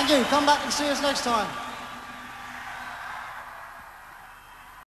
Thank you. Come back and see us next time.